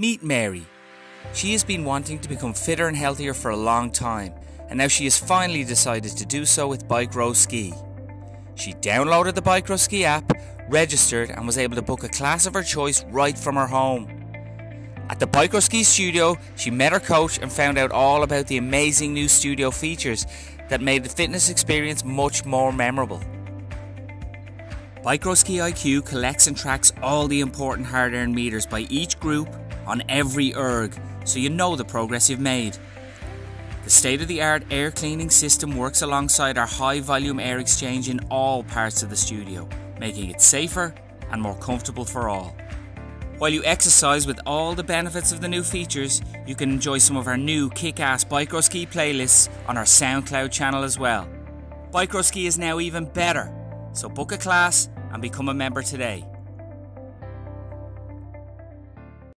Meet Mary. She has been wanting to become fitter and healthier for a long time, and now she has finally decided to do so with BikeRowski. She downloaded the BikeRowski app, registered, and was able to book a class of her choice right from her home. At the BikeRowski studio, she met her coach and found out all about the amazing new studio features that made the fitness experience much more memorable. BikeRowski IQ collects and tracks all the important hard earned meters by each group on every erg so you know the progress you've made. The state of the art air cleaning system works alongside our high volume air exchange in all parts of the studio, making it safer and more comfortable for all. While you exercise with all the benefits of the new features, you can enjoy some of our new kick ass BikeRowski playlists on our SoundCloud channel as well. BikeRowski is now even better, so book a class and become a member today.